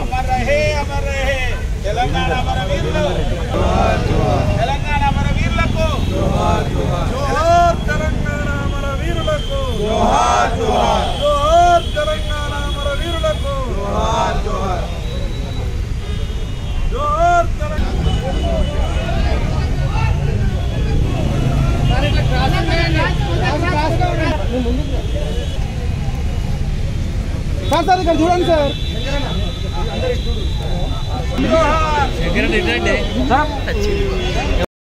अमर रहे अमर रहे। तेलंगाना अमर वीर sir sir ఇక్కడ చూడండి సార్ జోహార్